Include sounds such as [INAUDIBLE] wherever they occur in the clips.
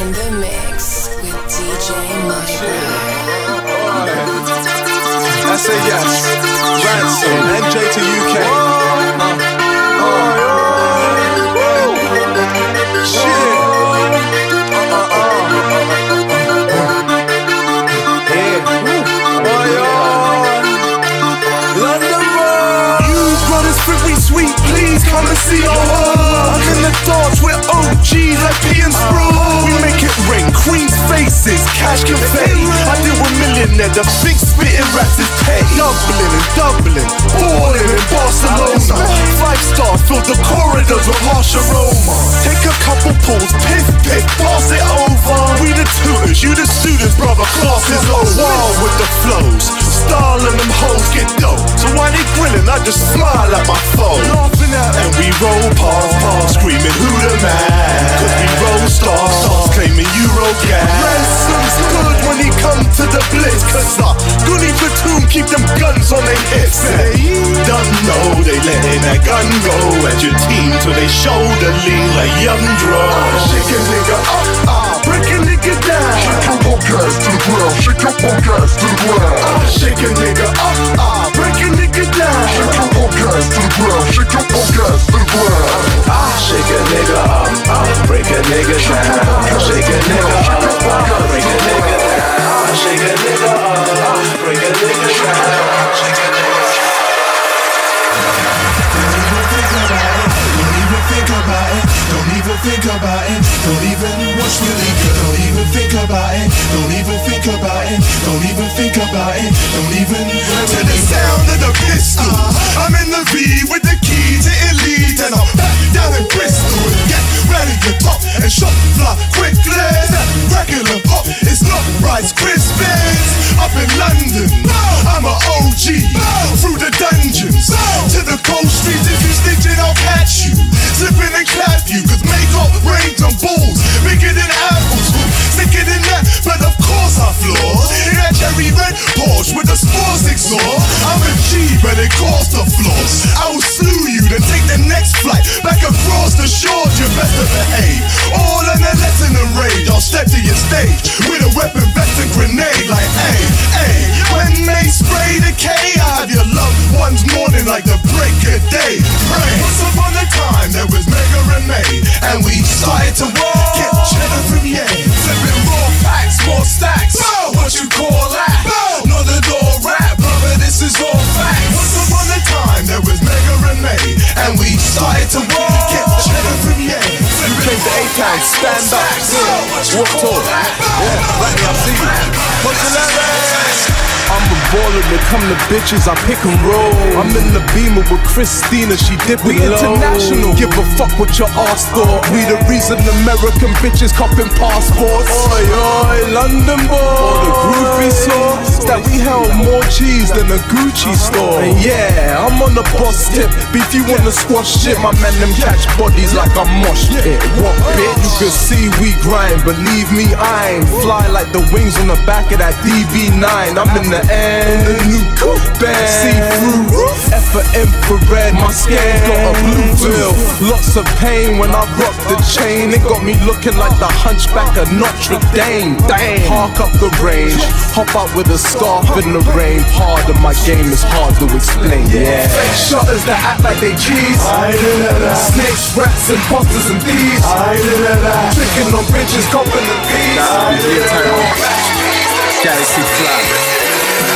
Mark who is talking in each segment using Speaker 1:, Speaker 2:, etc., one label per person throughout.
Speaker 1: in the mix with DJ Mibro.
Speaker 2: I say yes. Ransom, NJ to UK. Uh, uh, shit. Uh, uh, uh. Yeah. Boy, oh. London boy.
Speaker 3: You brothers think we sweet, please come and see our home. I'm in the with OGs like and Sprue. We make it rain, queens faces, cash confetti. I deal with millionaire, the big spitting rats is pay. Dublin and Dublin, balling in Barcelona. Five stars fill the corridors with harsh aroma. Take a couple pulls, piff piff, pass it over. We the tutors, you the students, brother, class is over. Wild with the flows, style and them hoes get dope. So why they grilling? I just smile at my phone. At and we roll past, past, screaming who the man? Cause we roll stars, stars claiming Euro gas. Ransom's good when he come to the blitz, cause uh, Goody platoon keep them guns on their hips. They Don't know they letting that gun go at your team till they shoulder lean like young drugs. Shake a nigga up, up, break a nigga down. Shake your podcast to the ground, shake your podcast to the ground. Shake a nigga up, up, break a nigga podcast to the ground, shake your podcast to the ground. Ah, shake a nigga up, up, break a nigga down. Shake a nigga up, up, break a nigga down. Shake a nigga up, up, break a nigga down.
Speaker 4: Don't even think about it. Don't even think about it. Don't even what's really good. Even think about it. Don't even think about it. Don't even think about it. Don't even
Speaker 3: to the sound of the pistol. I'm in the V with the key to elite, and I'm back down in Bristol. Get ready to pop and shot fly quickly. That regular pop is not Rice Krispies. Up in London, I'm a OG. Through the dungeons to the cold streets. If you snitching, I'll catch you. Slipping and clap you, cause makeup, brains, and balls bigger than apples. Sicker than that, but of course I flaws. In that cherry red Porsche with the sports exhaust. I'm a G, but it costs the floss. I will slew you, then take the next flight back across the shore. You better behave. All in a lesson in rage. I'll step to your stage with a weapon, vest, and grenade. Like, hey, hey, when they spray the K, I have your loved ones mourning like the break of day. Pray. Once upon a time, there was Mega and May, and we started to walk. Get cheddar from Ye, flipping raw packs, more stacks. What you call that? Not the door rap, brother, this is all facts. Once upon a time, there was Mega and May, and we started to walk. Get cheddar from Ye,
Speaker 2: You came to A-Town, stand up. Walk tall. Yeah, right I see you. What's your name? I'm they come to bitches, I pick and roll. I'm in the beamer with Christina, she dipping we low. international, give a fuck what your ass thought. We the reason American bitches copping passports. Oi, oi, London boy. All the groupie sauce that we held more cheese than a Gucci uh-huh. store. And yeah, I'm on the boss tip. Beef, you wanna squash shit? My man, them catch bodies like a mosh pit. What uh-huh. bitch? You can see we grind, believe me, I ain't fly like the wings on the back of that DB9. I'm in the end, the new coupe. See through, F for infrared, my skin got a blue bill. Lots of pain when I rock the chain. It got me looking like the hunchback of Notre Dame. Dang, park up the range, hop out with a scarf in the rain. Harder, my game is hard to explain. Yeah, fake shutters that act like they cheese. I don't know that Snakes, rats, imposters and thieves. I don't know that Tricking on bitches, copping the peas.
Speaker 5: Galaxy Fly.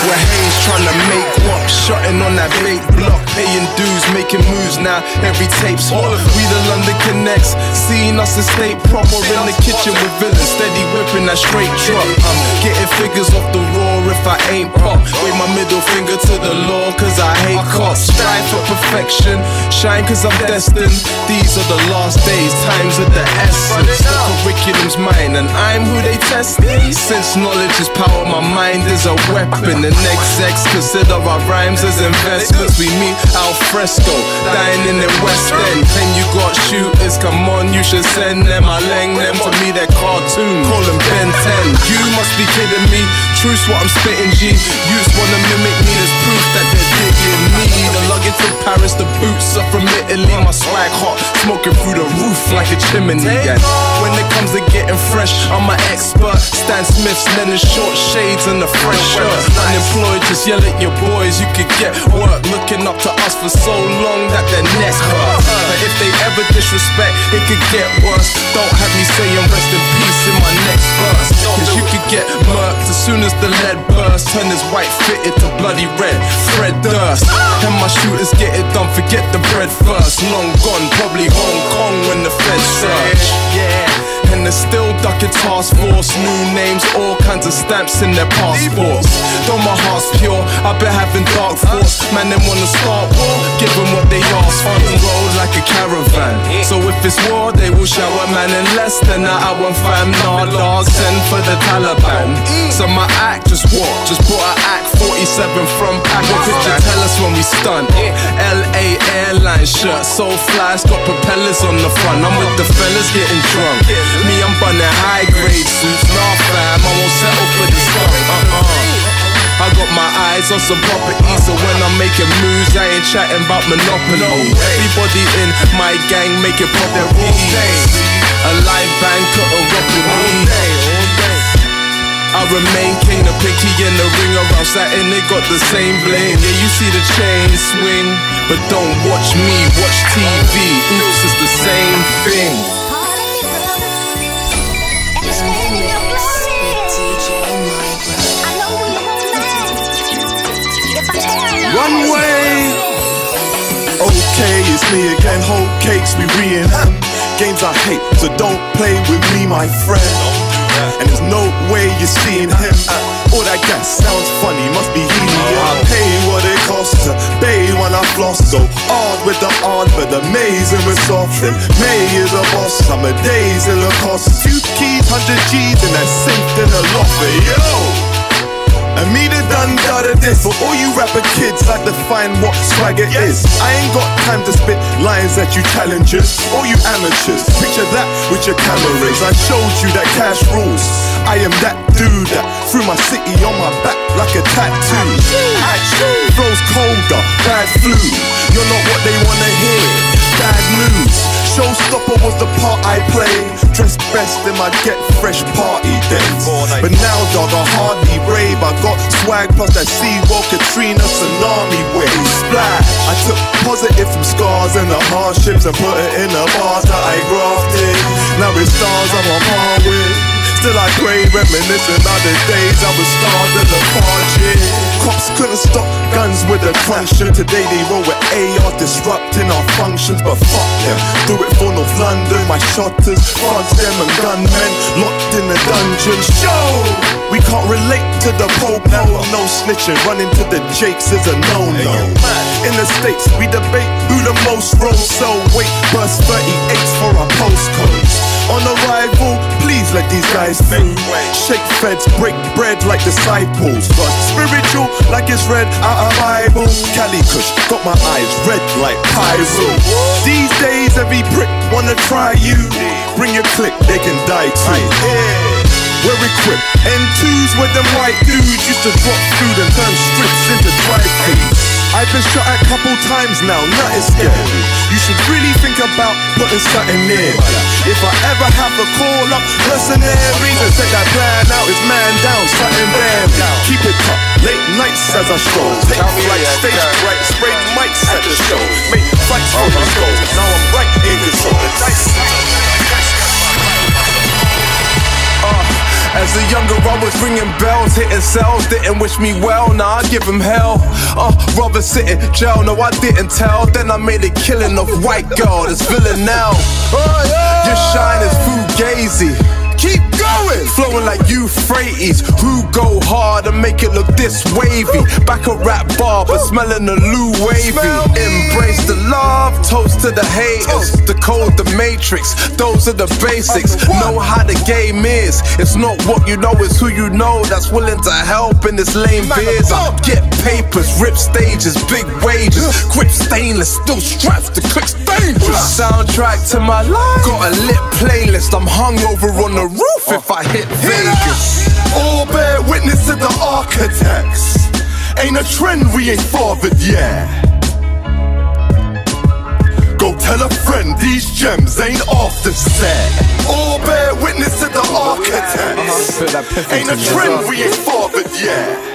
Speaker 2: Where Haze trying to make what? Shutting on that bait block, paying dues, making moves now. Every tape's hot. We the London Connects, seeing us and stay proper in the kitchen with villains, steady whipping that straight truck. I'm getting figures off the raw if I ain't pop. Wave my middle finger to the law, cause I hate cops. Strive for perfection, shine cause I'm destined. These are the last days, times of the essence. The curriculum's mine, and I'm who they test. Since knowledge is power, my mind is a weapon. The next X consider our rhymes as investments. We meet al fresco, dining in West End. Then you got shoot is, come on, you should send them. I leng them to me, they're cartoon. Call them Ben 10. You must be kidding me. Truth's what I'm spitting, G. Youths wanna mimic me, there's proof that they're digging me. The luggage from Paris, the boots are from Italy. My swag hot, smoking through the roof like a chimney. When it comes to getting fresh, I'm an expert. Stan Smith's linen short shades and a fresh shirt. Unemployed, just yell at your boys. You could get work looking up to us for so long that their neck hurts. But if they ever disrespect, it could get worse. Don't have me saying rest in peace in my next verse. Cause you could get murked as soon as the lead burst. Turn this white fitted to bloody red. Fred Durst. And my shooters get it done, forget the bread first. Long gone, probably Hong Kong when the feds search. Yeah. And they're still ducking task force. New names, all kinds of stamps in their passports. Though my heart's pure, I've been having dark thoughts. Man, they wanna start war, give them what they ask for. Roll like a caravan. So if it's war, they will shower man in less than an hour. Fam, nah, dog, send for the Taliban. So my act just what? Just bought an act 47 from Pack. What could you tell us when we stunt? LA Airlines shirt, so fly, got propellers on the front. I'm with the fellas getting drunk. Me, I'm bunning high grade suits. Nah, fam, I won't settle for this stuff. Uh-uh. I got my eyes on some property, so when I'm making moves, I ain't chatting about monopoly. Everybody in my gang making properties. A live band couldn't rock with me. I remain king, the pinky in the ring around satin, they got the same bling. Yeah, you see the chain swing, but don't watch me, watch TV. Oops, it's the same thing.
Speaker 3: One way. Okay, it's me again. Whole cakes, we re Games I hate, so don't play with me, my friend. And there's no way you're seeing him. Uh, all that gas sounds funny, must be helium. I pay what it costs to pay when I floss. Go hard with the hard, but amazing with soft. And May is a boss, a days the cost. Few keys, 100 G's, and that's safe in a loft. Yo! And me the done done this For all you rapper kids, I define what swagger is. I ain't got time to spit lines at you challengers All you amateurs, picture that with your cameras. I showed you that cash rules. I am that dude that threw my city on my back like a tattoo. Flows colder, bad flu. You're not what they wanna hear. Bad news Showstopper was the part I played. Dressed best in my get fresh party days. But now, dog, I hardly brave. I got swag plus that Seawall Katrina tsunami wave. Splash. I took positive from scars and the hardships and put it in the bars that I grafted. Now it's stars I'm on par with. Still I pray, reminiscing of the days I was starved in the party. Cops couldn't stop guns with a crunching. Today they roll with AR disrupting our functions, but fuck them. Do it for North London, my shotters, fronts them and gunmen locked in the dungeon. Show we can't relate to the popo, no snitching. Running to the Jakes is a no-no. In the states we debate who the most rolls. So wait, bus 38s for our postcodes. On arrival, please let these guys through. Shake feds, break bread like disciples. But spiritual, like it's read out of Bible. Cali Kush, got my eyes red like pyro. These days, every prick wanna try you. Bring your click, they can die too. We're equipped, N2s with them white dudes used to drop food and turn strips into drive-throughs. I've been shot a couple times now, nothing scary. You should really think about putting something near. If I ever have a call up mercenaries and set that plan out, it's man down, something bam. Keep it up, late nights as I stroll. Take flight, stage right, spray mics at the show. Make fights for uh-huh. my goals. Now I'm right in control. The dice.
Speaker 2: Uh, as a younger, I was ringing bells, hitting cells, didn't wish me well. Nah, I give him hell. Uh, rather sit in jail. No, I didn't tell. Then I made a killing of white girl, this villain now. Your shine is fugazi. Keep flowing like Euphrates. Who go hard and make it look this wavy? Back a rap bar, but smelling the Lou wavy. Embrace the love, toast to the haters. The code, the matrix, those are the basics. Know how the game is. It's not what you know, it's who you know that's willing to help in this lame biz. I get papers, rip stages, big wages. Grip stainless, still straps, the click's dangerous. Soundtrack to my life. Got a lit playlist, I'm hungover on the roof if I hit Vegas.
Speaker 3: All bear witness to the architects. Ain't a trend we ain't fathered yet. Go tell a friend these gems ain't off the set. All bear witness to the uh-huh.
Speaker 2: architects. That piff
Speaker 3: Ain't a trend we ain't fathered yet.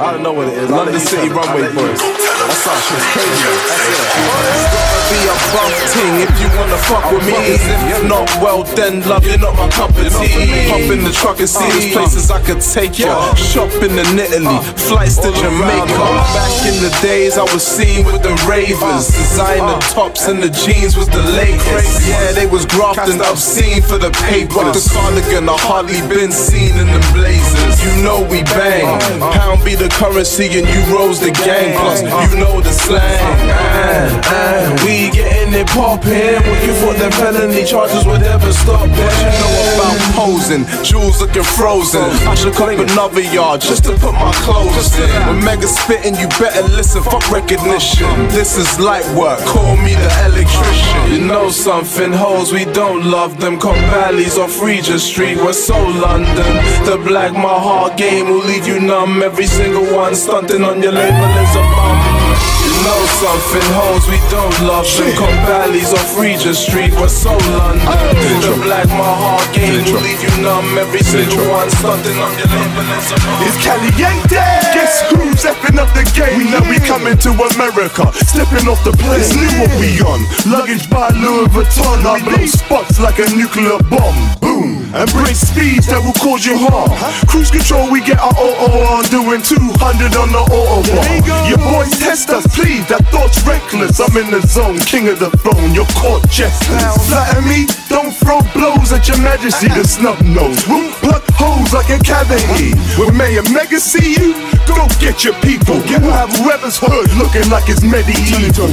Speaker 2: I don't know what it is. London City Runway Boys. That's how shit's crazy. That's it. Gotta be a buff ting if you wanna fuck with me. If not, well then, love, you're not my cup of tea. Hop in the truck and see these places I could take ya. Shopping in Italy, flights to Jamaica. Back in the days, I was seen with the Ravens. Designer tops and the jeans was the latest. Yeah, they was grafting obscene for the papers. The cardigan, I hardly been seen in the blazers. You know we bang. Pound be the currency and you rose the game. Plus, you know the slang. And, and we getting it poppin'. When you thought them felony charges would ever stop. What you know about posing? Jewels looking frozen. I should cop another yard just to put my clothes in. When Mega spitting, you better listen. Fuck recognition. This is light work. Call me the electrician. You know something, hoes, we don't love them. Cop valleys off Regent Street. We're so London. The black my heart game will leave you numb. Every single one stunting on your label is a bum. You know something, hoes, we don't love them. Cop valleys off Regent Street. We're so London. The black my heart game will leave you numb. Every single one stunting on your label is a bum.
Speaker 3: It's caliente. Guess who's effing up the game? Now we coming to America, stepping off the plane. It's new what we on. Luggage by Louis Vuitton. I blow spots like a nuclear bomb. Boom. Embrace speeds that will cause you harm. Cruise control, we get our auto on, doing 200 on the autobahn. Your boys test us, please. That thought's reckless. I'm in the zone, king of the throne. You're caught chestless. Flatter me, don't throw blows at your majesty. The snub nose. We'll pluck holes like a cavity. When Mayor Mega see you, go get your people. We'll have whoever's hood looking like it's medieval.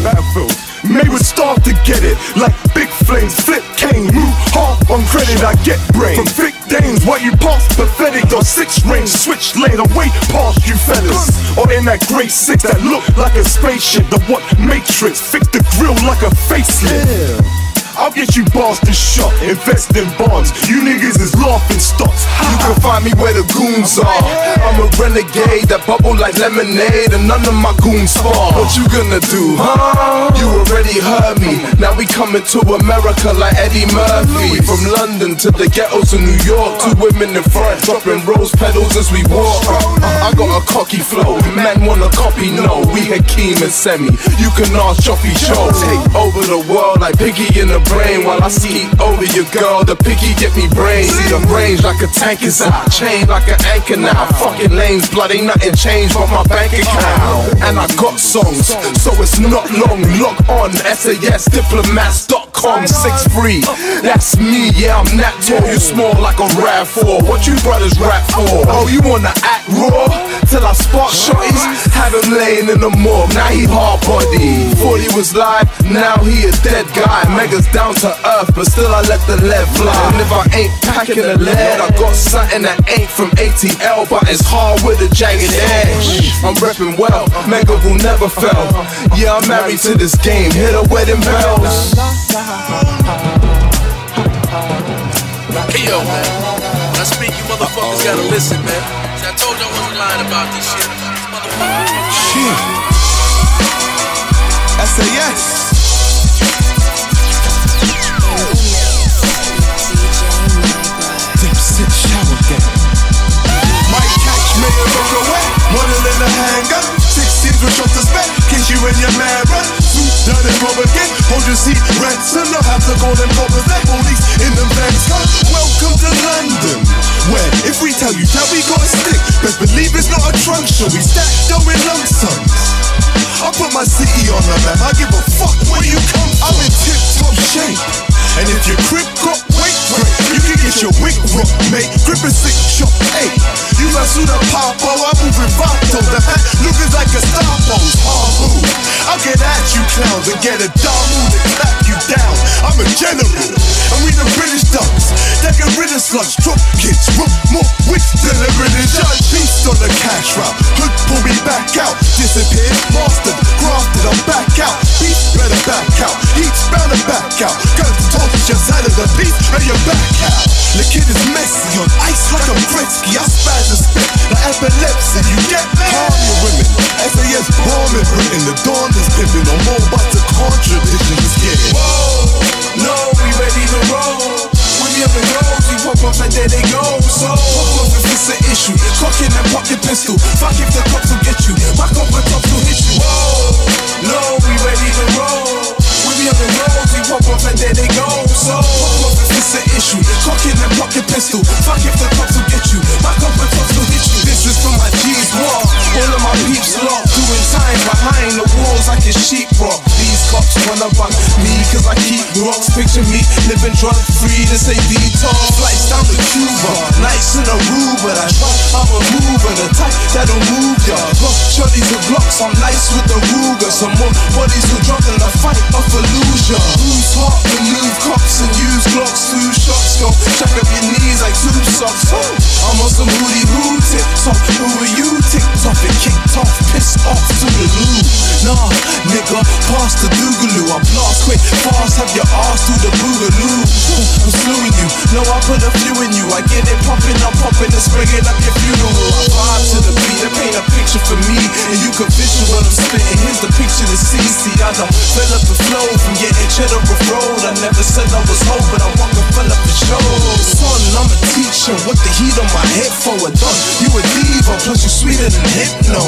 Speaker 3: May would starve to get it like big flames. Flip cane, move half on credit. I get brain from thick dames. Why you pass pathetic or six range? Switch lane away past you fellas. Or in that great six that look like a spaceship. The what matrix? Fix the grill like a facelift. I'll get you bastard shot, invest in bonds. You niggas is laughing stocks.
Speaker 2: You can find me where the goons are. I'm a renegade that bubble like lemonade, and none of my goons fall. What you gonna do, huh? You already heard me. Now we coming to America like Eddie Murphy. From London to the ghettos of New York, two women in front dropping rose petals as we walk. I got a cocky flow, man wanna copy, no. We Hakeem and Semmi. You can ask Choppy Joe. Take over the world like Pinky in the brain while I see over your girl. The piggy get me brain. See range like a tank is out. Chain like an anchor now. Fucking lanes, blood ain't nothing changed but my bank account. And I got songs, so it's not long. Log on SAS diplomats.com 6-3. That's me, yeah, I'm that tall. You small like a RAV4. What you brothers rap for? Oh, you wanna act raw? Till I spark shotties, have him laying in the morgue. Now he hard body. Thought he was live, now he a dead guy. Megas down to earth, but still I let the lead fly. And if I ain't packing the lead, I got something that ain't from ATL, but it's hard with a jagged edge. I'm repping well, Mega will never fail. Yeah, I'm married to this game, hear the wedding bells.
Speaker 6: Hey yo, man. When I speak, you motherfuckers gotta listen, man. See, I told you I wasn't lying about this shit. Motherfuckers.
Speaker 3: Shit. SAS. Dipset In a handgun. Six teams with shots to spend. Case you and your man run. Suit done and rob again. Hold your seat, ransom. Don't have to call them coppers. Like police in them vans. Come, welcome to London. Where if we tell you that we got a stick, best believe it's not a trunk show. We stack dough in lump sums. I put my city on the map. I give a fuck where you come. I'm in tip top shape. And if your crib got great, you can get your wig
Speaker 2: rock, mate. Gripping sick shot, hey. You guys see the popo, I'm moving vato. The hat looking like a star pose, hard move. I'll get at you clowns and get a dumb move to clap you down. I'm a general, and we the British dogs. That get rid of slugs, drop kids, rook more wits, delivering the judge. Beast on the cash route, hood pull me back out. Disappeared, mastered, grafted, I'm back out. Beast better back out, heat's to back out. Got to talk your side of the piece, and you're back out. The kid is messy on ice like I'm. I spaz and spit like epilepsy. You get calm your women. SAS bombing Britain. The dawn is pimping. No more but the contradiction is getting.
Speaker 7: Whoa, no, we ready to roll. When we up in roads, we pop up and there they go. So, pop off if it's an issue. Cock it and your pistol. Fuck if the cops will get you. My cop and cops will hit you. Whoa, no, we ready to roll. In we pop off and there they go. So, off if it's an issue. Cock and pop your pistol. Fuck if the cops will get you. My and cops will hit you.
Speaker 2: This is for my G's walk. All of my peeps locked. Doing time behind the walls like a sheeprock. These cops wanna bug me cause I keep rocks. Picture me living drug free to say detox. Flights down to Cuba. Nights in Aruba. That's right. I'm a mover. The type that'll move ya. Got shorties with blocks. I'm nice with the Ruger. Some more bodies who drunk in the fight of Fallujah. Who's hot? Remove cops and use glocks. Two shots. Go check up your knees like two socks. I'm on some who tips off. Who are you? Ticked off and kicked off. Pissed off to the loo. Nah, nigga, pass the doogaloo. I blast quick, fast, have your ass through the boogaloo. I'm slewing you. No, I put a few in you. I get it popping, I'm popping and spraying up your funeral. I vibe to the beat and paint a picture for me. And you can visual what I'm spitting. Here's the picture to see. See, I done up the flow from getting cheddar off road. I I sweeter than hypno.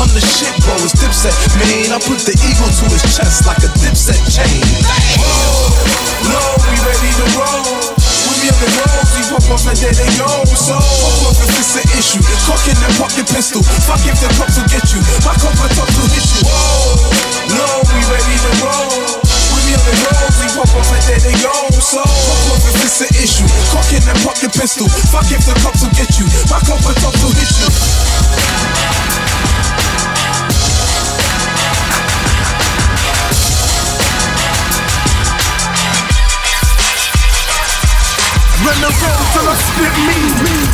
Speaker 2: I'm the shit, bro. It's dipset, man. I put the eagle to his chest like a dipset chain.
Speaker 7: No, we ready to roll. When we up in roads, we pop off and there they go. So, pop if it's an issue. Cock and pop your pistol. Fuck if the cops will get you. My cop and top will hit you. Whoa, no, we ready to roll. We on the roads, we pop off and there they go. So, pop off if it's an issue. Cock it and your pistol. Fuck if the cops will get you. My cop and top will hit you.
Speaker 2: Run the road till I spit me.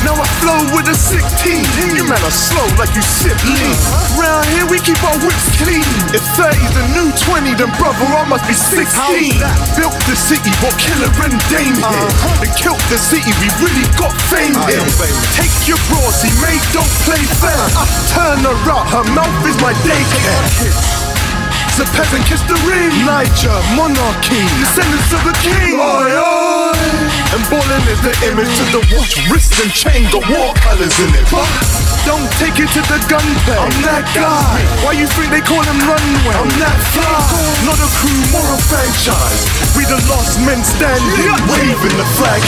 Speaker 2: Now I flow with a sick team. You man are slow like you sip lean. Round here we keep our whips clean. If 30's the new 20, then brother I must be 16. Built the city, brought killer and Dame here. And killed the city, we really got fame here. Take your broadsy, mate, don't play fair. I Turn her out, her mouth is my daycare. The peasant kiss the ring. Niger, monarchy, descendants of the king. Oi. And ballin' is the image to the watch, wrist and chain, got war colors in it. But don't take it to the gunplay. I'm that guy. Why you think they call him runway? I'm that fly. Not a crew, more a franchise. We the lost men standing, waving the flag.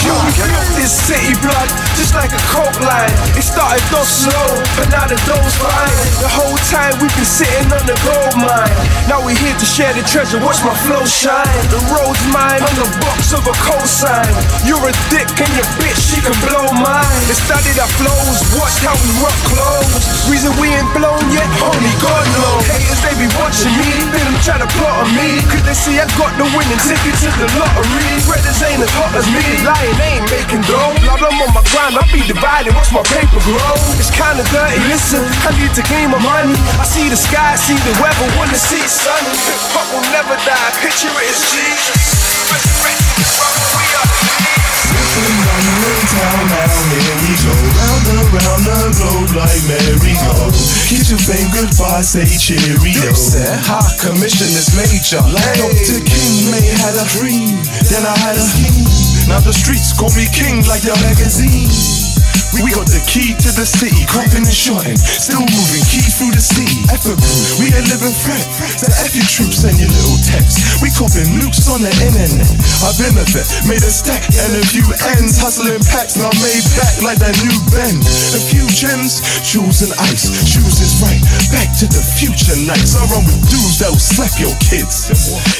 Speaker 7: This city blood, just like a coke line. It started off slow, but now the dough's fine. The whole time we've been sitting on the gold mine. Now we're here to share the treasure, watch my flow shine. The road's mine, on the box of a cosign. You're a dick and your bitch, she can blow mine. They studied our flows, watch how we rock clothes. Reason we ain't blown yet, only God knows. Haters, they be watching me, they them try to plot on me. Cause they see I got the winning ticket to the lottery. Brothers ain't as hot as me, lying ain't making dough. Blood, I'm on my grind, I be dividing, watch my paper grow. It's kinda dirty, listen, I need to clean my money. I see the sky, see the weather, wanna see it sunny. Hip hop will never die, picture it Jesus. We are
Speaker 3: town now, here we go. Round and round the globe like merry-go. Kiss your fame goodbye, say cheerio.
Speaker 2: Said high commission is major.
Speaker 3: Like Dr. King may had a dream, then I had a scheme. Now the streets call me king like the magazine. We got the key to the city, cropping and shotting, still moving, key through the city. Effort we ain't living threat. So F your troops and your little texts. We copping nukes on the internet. I've been a vet, made a stack and a few ends, hustling packs, now made back like that new Ben. A few gems, shoes and ice, shoes is right. Back to the future nights. I run with dudes that'll slap your kids.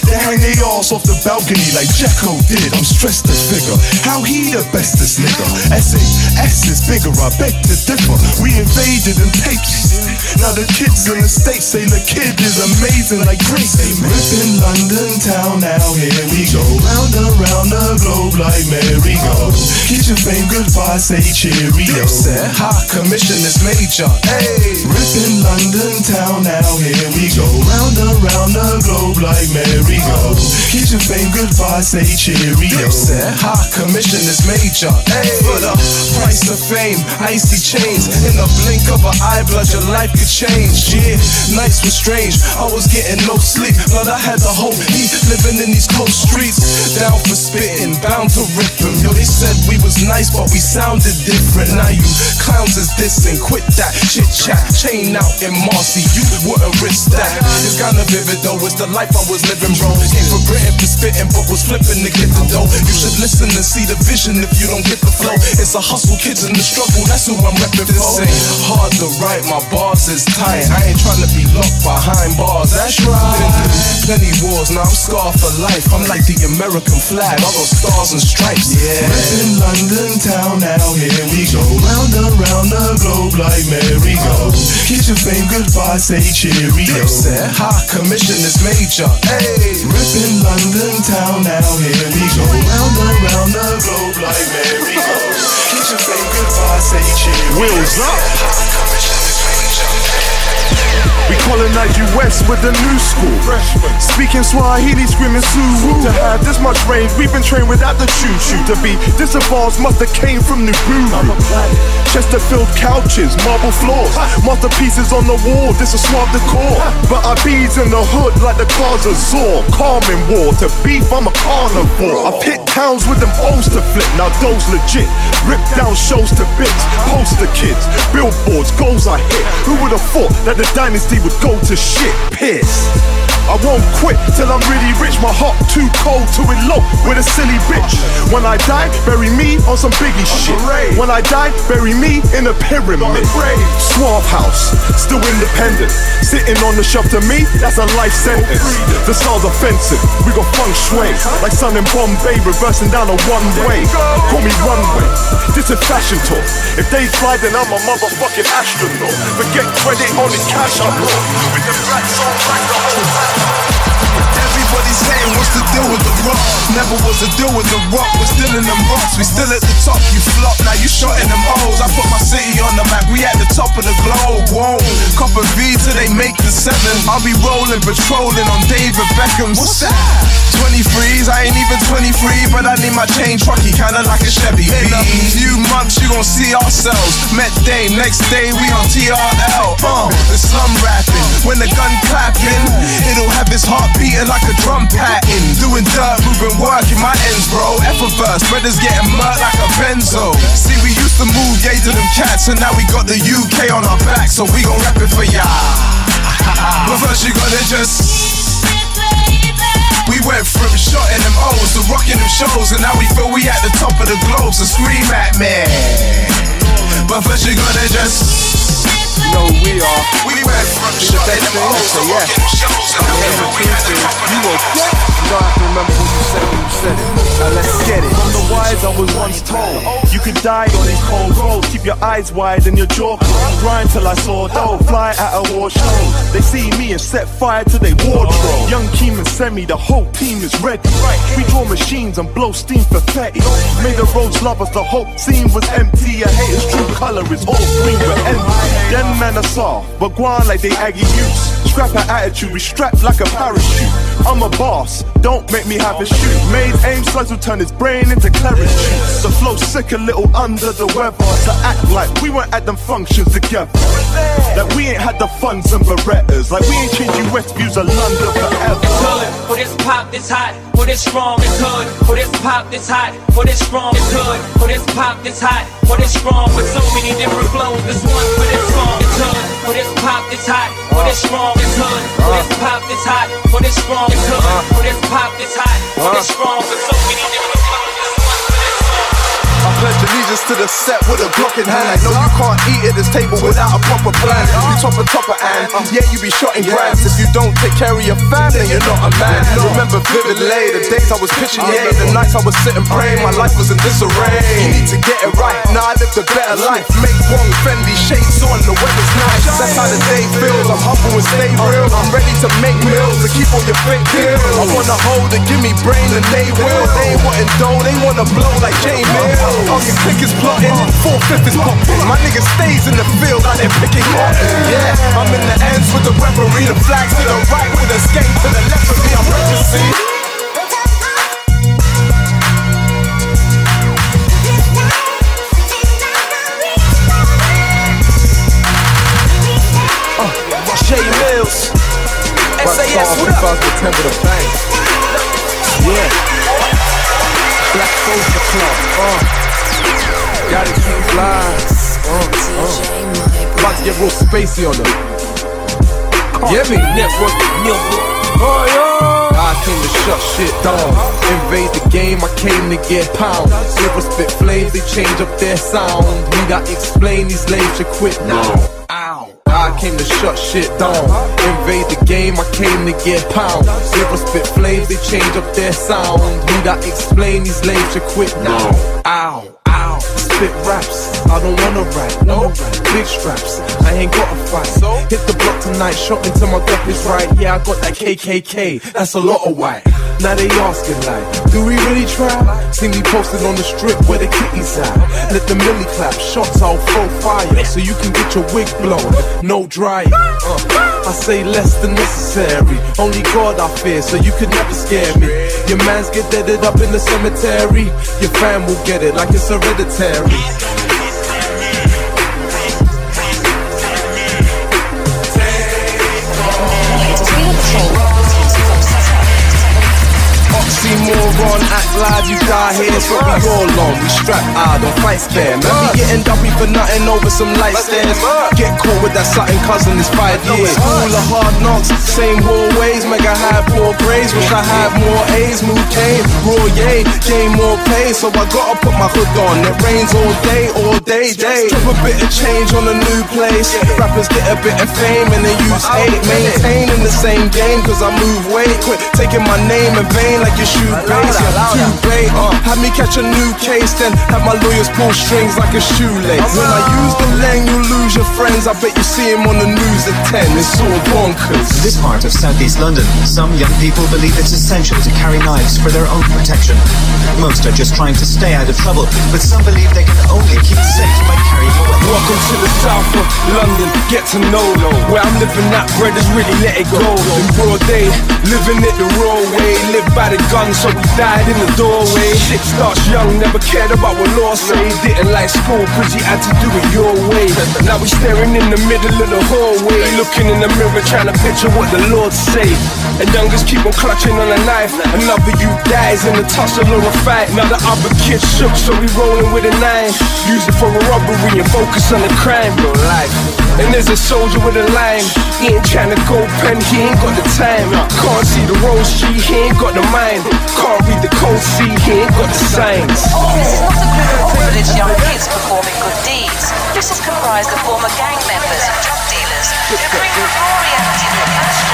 Speaker 3: They hang their ass off the balcony like Jacko did. I'm stressed to figure how he the bestest nigga. SAS is bigger, I beg to differ. We invaded and tapes. Now the kids in the States say the kid is amazing like Grace. Ripping London town now, here we go. Round and round the globe like merry-go. Your fame goodbye, say cheerio. Said high commission is major. Hey, ripping London town now, here we go. Round and round the globe like merry-go. Your fame goodbye, say cheerio. Said high commission is major. Hey, for the price of fame, icy chains. In the blink of an eye, blood, your life could change. Yeah, nights were strange. I was getting no sleep, but I had the whole heat living in these cold streets. Down for spitting, bound to rip 'em. Yo, they said we was nice, but we sounded different. Now you clowns is dissing. Quit that chit chat. Chain out in Marcy, you wouldn't risk that. It's kinda vivid though, it's the life I was living, bro. Came for Britain for spitting, but was flipping to get the dough. You should listen and see the vision if you don't get the flow. It's a hustle, kids in the struggle, that's who I'm repping for. This ain't hard to write, my bars is tight. I ain't trying to be locked behind bars, that's right. Been through plenty wars, now I'm scarred for life. I'm like the American flag, all those stars and stripes. Yeah. Ripping London town now, here we go. Round and round the globe like merry-go. Kiss your fame goodbye, say cheerio. Said high commission is major. Hey, ripping London town now, here we go. Round and round the globe like merry-go.
Speaker 4: Wheels up. We colonize you west with the new school. Speaking Swahili, screaming Zulu. To have this much range, we've been trained without the choo choo. To be this advanced must have came from Nuburu. Chesterfield couches, marble floors, masterpieces on the wall. This is suave decor. But our bees in the hood like the cars of Zor. Calm in war. To beef, I'm a carnivore. I've hit towns with them O's to flip. Now those legit. Rip down shows to bits. Poster kids, billboards, goals I hit. Who would have thought that the dynasty would go to shit? Piss. I won't quit till I'm really rich. My heart too cold to elope with a silly bitch. When I die, bury me on some biggie shit. When I die, bury me in a pyramid. Suave house, still independent. Sitting on the shelf to me, that's a life sentence. The sound's offensive. We got feng shui, like sun in Bombay, reversing down a one way. Call me runway. This is fashion talk. If they fly, then I'm a motherfucking astronaut. Forget credit, only cash I brought. The the
Speaker 2: what's the deal with the rock? Never was a deal with the rock. We're still in them rocks. We still at the top. You flop, now you shot in them holes. I put my city on the map. We at the top of the globe. Whoa, copper V till they make the seven. I'll be rolling, patrolling on David Beckham's. What's that? 23s, I ain't even 23, but I need my chain trucky, kinda like a Chevy. In a few months, you gon' see ourselves. Met Dame, next day we on TRL. Uh, the slum rapping, when the gun clapping, it'll have his heart beating like a drum pattern. Doing dirt, moving work in my ends, bro. Effortless, brothers getting murked like a benzo. See, we used to move, yay to them cats, and now we got the UK on our back, so we gon' rap it for ya. [LAUGHS] But first, you gotta just. We went from shotting them O's to rocking them shows, and now we feel we at the top of the globe, so scream at me. But first, you gotta just.
Speaker 4: Know we are.
Speaker 2: We went from
Speaker 4: the best thing, so
Speaker 2: to
Speaker 4: yeah.
Speaker 2: rocking them and now we
Speaker 4: And the truth is,
Speaker 2: top of the
Speaker 4: you
Speaker 2: globe.
Speaker 4: get. You don't have to remember what you said when you said it. Now let's get it. From the wise, I was once told you could die on these cold roads. Keep your eyes wide and your jaw closed. Grind till I saw dough. Fly at a war show. They see me and set fire to their wardrobe. Young Keeman send me, the whole team is ready. We draw machines and blow steam for petty. Made the roads love us, the whole scene was empty. A hater's true color is all green but empty. Them men are soft, but guan like they Aggie youths. Scrap our attitude, we strapped like a parachute. I'm a boss, don't make me have a shoot. Made aim slugs will turn his brain into clarity. The flow sick a little under the weather. To act like we weren't at them functions together.
Speaker 3: Like we ain't had the funds and Berettas. Like we ain't changing Westviews of London forever.
Speaker 8: Good, for this pop this hot, for this strong it's good, for this pop this hot, for this strong it's good, for this pop this hot, for this strong with so many different flows. This one for this song it's good, for this pop this hot, for this strong it's good, for this pop this hot, for this strong it's good, for this pop this hot, for this strong with so many different flows. This one for this song.
Speaker 2: Pledge allegiance to the set with a Glock in hand. No, you can't eat at this table without a proper plan. You top a topper and uh-huh. yeah, you be shot in grams. If you don't take care of your family, then you're not a man. Remember vividly the days I was pitching, yeah, uh-huh. the nights I was sitting praying. My life was in disarray. You need to get it right. Now I lived a better life. Make one Fendi shades on. The weather's nice. That's how the day feels. I'm humble and stay real. I'm ready to make meals to keep all your fake pills. I wanna hold it, give me brain and they will. They ain't wanting dough, they wanna blow like J Mills. All click is plotting, four fifth is popping. My nigga stays in the field out there picking cotton. Yeah, I'm in the ends with the referee, the flags to the right with a skate to the left of me. I'm registered.
Speaker 9: J Mills. SAS, what up?
Speaker 2: September the bank. Yeah. Black Soldier Club. Uh. Gotta keep fly. Uh, uh. About to get real spacey on them. Get me? Network. Oh, yeah. I came to shut shit down. Invade the game, I came to get pound. Silver spit flames, they change up their sound. We got explain these lames to quit now. Ow. I came to shut shit down. Invade the game, I came to get pound. Silver spit flames, they change up their sound. We got explain these lames to quit now. Ow. Spit raps, I don't wanna rap, no Big straps, I ain't got a fight. So hit the block tonight, shot until my gut is right. Yeah, I got that KKK, that's a lot of white. Now they asking like, do we really try? See me posted on the strip where the kitties at. Let the millie clap, shots I'll throw fire, so you can get your wig blown, no dry. Uh, I say less than necessary. Only God I fear, so you could never scare me. Your mans get deaded up in the cemetery. Your fam will get it like it's hereditary. Oxymoron, act live, you die here, so we all on. We strap hard, don't fight spare. Man, be getting W for nothing over some light stairs. Get caught with that something cousin is five years. All the hard knocks, same hallways, make I have more grades. Wish I had more A's, move came, raw yay, gain more pay. So I gotta put my hood on. It rains all day, all day, day. Drop a bit of change on a new place. Rappers get a bit of fame and they use hate. Maintaining the same game, cause I move weight. Quit taking my name in vain like you shoot base. Yeah, too bait. Uh, have me catch a new case, then have my lawyers pull strings like a shoelace. When I use the lang, you lose your friends. I bet you see him on the news at 10. It's all bonkers.
Speaker 10: In this part of southeast London, some young people believe it's essential to carry knives for their own protection. Most are just trying to stay out of trouble, but some believe they can only keep safe by carrying a weapon.
Speaker 9: Welcome to the south of London, get to know Where I'm living that bread is really let it go. In broad day, living it the raw way. Live by the gun so we died in the doorway. Shit starts young, never cared about what law say. Didn't like school cause you had to do it your way. Now we staring in the middle of the hallway. Looking in the mirror trying to picture what the Lord say. And youngers keep on clutching on a knife. Another you dies in the tussle or a fight. Now the other kid shook so we rolling with a nine Use it for a robbery and focus on the crime, real life. And there's a soldier with a line. He ain't trying to go pen, he ain't got the time. Can't see the road street, he ain't got the mind. Can't read the code C, he ain't got the signs.
Speaker 11: This is not a group of privileged young kids performing good deeds. This is comprised of former gang members and drug dealers who bring the raw reality of the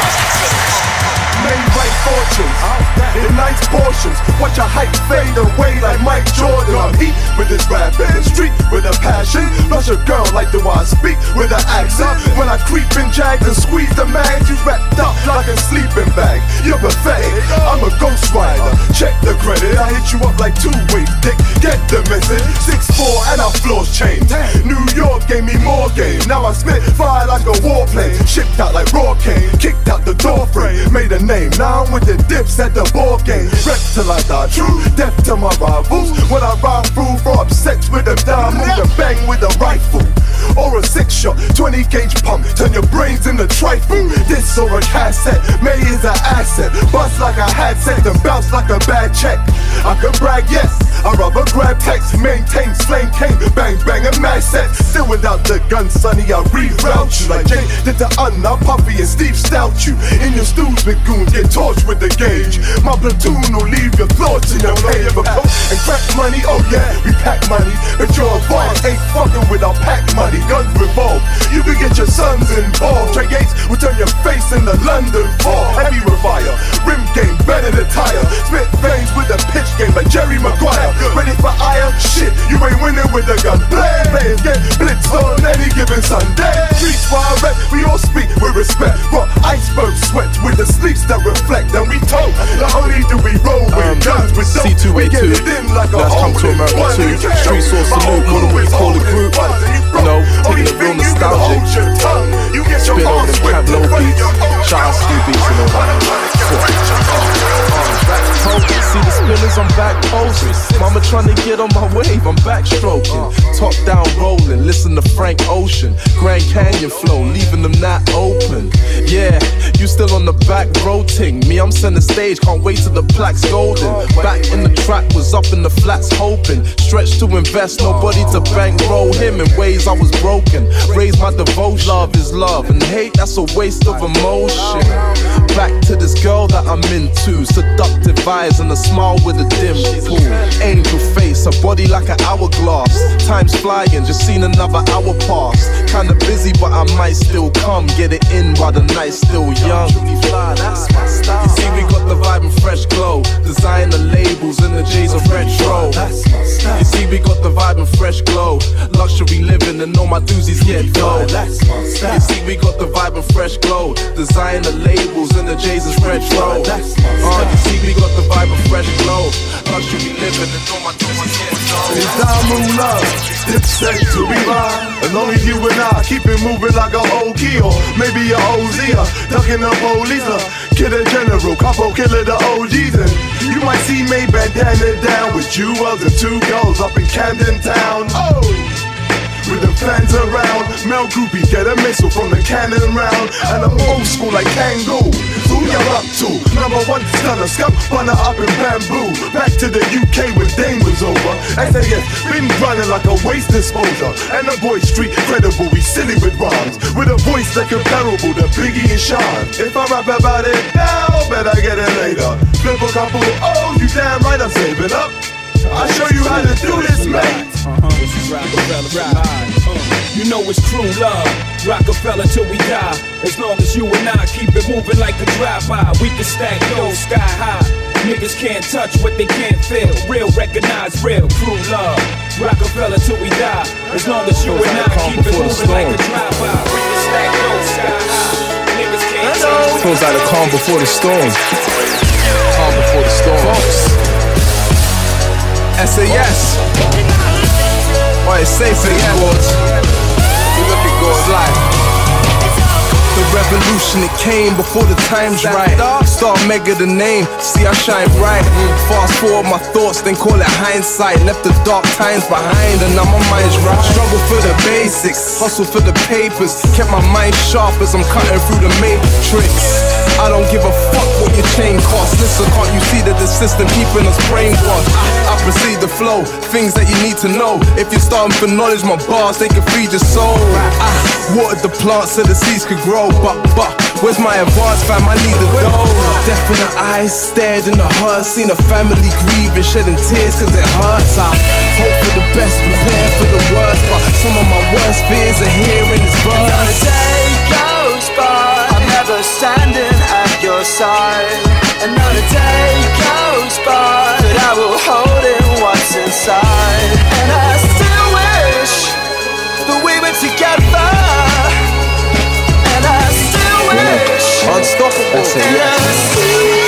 Speaker 11: existence.
Speaker 3: Made right fortunes in nice portions. Watch a hype fade away like Mike Jordan. I'm heat with this rap in the street with a passion. Rush a girl like the one I speak with an accent. When I creep and jag and squeeze the mag, you wrapped up like a sleeping bag. You're pathetic. I'm a ghost rider. Check the credit. I hit you up like two ways, dick. Get the message. Six four and our floors changed. New York gave me more game. Now I spit fire like a warplane. Shipped out like raw cane. Kicked out the door frame. Made a name. Now I'm with the dips at the ball game. Rep till I die true. Death to my rivals. When I ride through for sex with them down, move and bang with a rifle. Or a six shot, 20 gauge pump, rifle. This or a cassette, May is an asset. Bust like a had sex and bounce like a bad check. I can brag, yes. I rather grab text, maintain, slang king, bang bang and mad set. Still without the gun, sonny, I reroute you like did the un. I'm Puffy and Steve Stoute you. In your stews with goons, get torched with the gauge. My platoon will leave your thoughts in your pay of and crack money. Oh yeah, we pack money, but your boss ain't fucking with our pack money. Guns revolve. You can get your sons involved. Trey Gates will turn your face in the London fall. Heavy fire, rim game better than tire. Spit veins with a pitch game like Jerry Maguire. Ready for ire? Shit, you ain't winning with a gun. Play, players get blitzed on any given Sunday. Streets fire rep, we all speak with respect. Rock iceberg sweat with the sleeves that reflect. And we told, not only do we roll with um, guns, with dope,
Speaker 2: C282.
Speaker 3: we get it in like a
Speaker 2: Let's come to America
Speaker 3: one.
Speaker 2: too. Street Source salute, what do we call it, group?
Speaker 3: you
Speaker 2: know,
Speaker 3: Only
Speaker 2: taking it real nostalgic.
Speaker 3: hold your tongue. You get your
Speaker 2: Spit on them Camp Low beats.
Speaker 3: your own
Speaker 2: Shout out
Speaker 3: child.
Speaker 2: Stu beats and all that. See the spinners, I'm back posing. Mama trying to get on my wave, I'm backstroking. Top down rolling, listen to Frank Ocean. Grand Canyon flow, leaving them not open. Yeah, you still on the back rotating. Me, I'm center stage, can't wait till the plaque's golden. Back in the track, was up in the flats hoping. Stretch to invest, nobody to bankroll him in ways I was broken. Raise my devotion. Love is love, and hate, that's a waste of emotion. Back to this girl that I'm into. Seductive eyes and a smile with a dim pool. Angel face, a body like an hourglass. Time's flying, just seen another hour pass. Kinda busy, but I might still come. Get it in while the night's still young. You see, we got the vibe and fresh glow. Design the labels and the J's of retro. You see, we got the vibe and fresh glow. Luxury living and all my doozies get dough. You see, we got the vibe and fresh glow. Design the labels and the J's is retro. Uh, you see, we got the vibe and fresh glow. Luxury living and all my dough.
Speaker 3: It's diamond love, dipset to be mine. And only you and I keep it moving like a old key or maybe a OZ or ducking the police kid a general, capo killer the OGs. And you might see me bandana down with jewels and two girls up in Camden Town. Oh! With the fans around, Mel groupie get a missile from the cannon round, and I'm old school like Kangol. Who you up to? Number one stunner, scum bunner up in bamboo. Back to the UK when Dame was over. SAS been running like a waste disposal, and the boy street credible. We silly with rhymes, with a voice that comparable to Biggie and Sean. If I rap about it now, bet I get it later. Flip a couple, oh you damn right I'm saving up. I'll show you how to do this, mate.
Speaker 12: This is Roc-A-Fella ride. Uh, you know it's true love. Roc-A-Fella till we die. As long as you and I keep it moving like a drive-by, we can stack those sky high. Niggas can't touch what they can't feel. Real recognize real true love. Roc-A-Fella till we die. As long as you and I keep it moving like a drive-by, we can stack those sky high. Niggas can't touch.
Speaker 2: Feels like the calm before the storm. Calm before the storm. SAS. Why it's safe in God's. We look at God's life. The revolution, it came before the time's right. Star mega the name, see I shine bright. Fast forward my thoughts, then call it hindsight. Left the dark times behind, and now my mind's right. Struggle for the basics, hustle for the papers. Kept my mind sharp as I'm cutting through the matrix. I don't give a fuck what your chain costs. Listen, can't you see that the system keeping us brainwashed? I proceed the flow, things that you need to know. If you're starting for knowledge, my bars, they can feed your soul. Ah, I watered the plants so the seeds could grow. But, but, where's my advance fam? I need the dough. Death in the eyes, stared in the heart. Seen a family grieving, shedding tears cause it hurts. I hope for the best, prepare for the worst. But some of my worst fears are here in this verse.
Speaker 13: Day goes by. I'm never standing side. Another day goes by. But I will hold in what's inside. And I still wish that we were together. And I still wish.
Speaker 2: Unstoppable.
Speaker 13: And I still